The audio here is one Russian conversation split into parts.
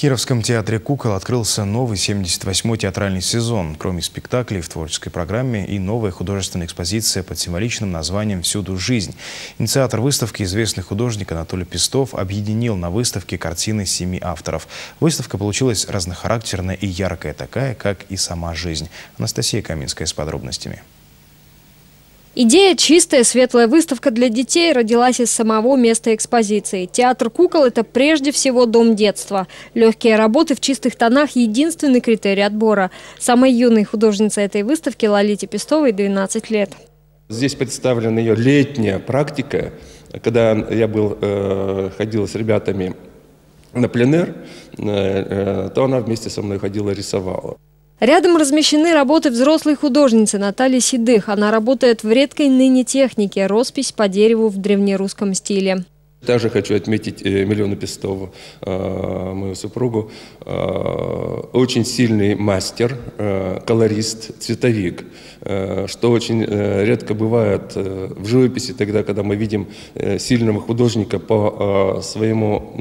Кировском театре «Кукол» открылся новый 78-й театральный сезон. Кроме спектаклей в творческой программе и новая художественная экспозиция под символичным названием «Всюду жизнь». Инициатор выставки, известный художник Анатолий Пестов, объединил на выставке картины семи авторов. Выставка получилась разнохарактерная и яркая, такая, как и сама жизнь. Анастасия Каминская с подробностями. Идея «Чистая светлая выставка для детей» родилась из самого места экспозиции. Театр кукол – это прежде всего дом детства. Легкие работы в чистых тонах – единственный критерий отбора. Самой юной художницей этой выставки Лолите Пестовой 12 лет. Здесь представлена ее летняя практика. Когда я был, э, ходил с ребятами на пленер, э, э, то она вместе со мной ходила рисовала. Рядом размещены работы взрослой художницы Натальи Седых. Она работает в редкой ныне технике – роспись по дереву в древнерусском стиле. Также хочу отметить э, Миллиону Пестову, э, мою супругу. Э, очень сильный мастер, колорист, цветовик, что очень редко бывает в живописи, тогда, когда мы видим сильного художника по своему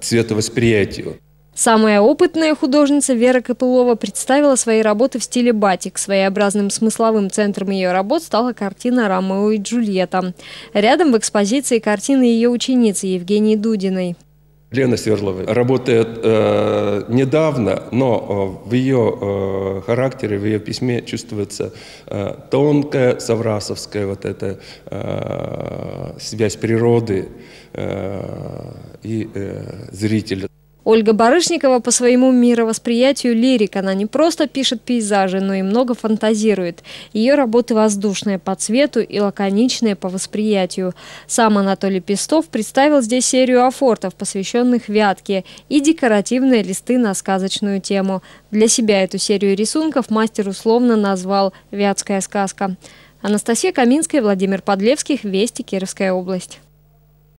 цветовосприятию. Самая опытная художница Вера Копылова представила свои работы в стиле батик. Своеобразным смысловым центром ее работ стала картина «Ромео и Джульетта». Рядом в экспозиции картины ее ученицы Евгении Дудиной. Лена Сверлова работает э, недавно, но э, в ее э, характере, в ее письме чувствуется э, тонкая саврасовская вот эта э, связь природы э, и э, зрителя. Ольга Барышникова по своему мировосприятию лирик. Она не просто пишет пейзажи, но и много фантазирует. Ее работы воздушные по цвету и лаконичные по восприятию. Сам Анатолий Пестов представил здесь серию афортов, посвященных Вятке, и декоративные листы на сказочную тему. Для себя эту серию рисунков мастер условно назвал «Вятская сказка». Анастасия Каминская, Владимир Подлевских, Вести, Кировская область.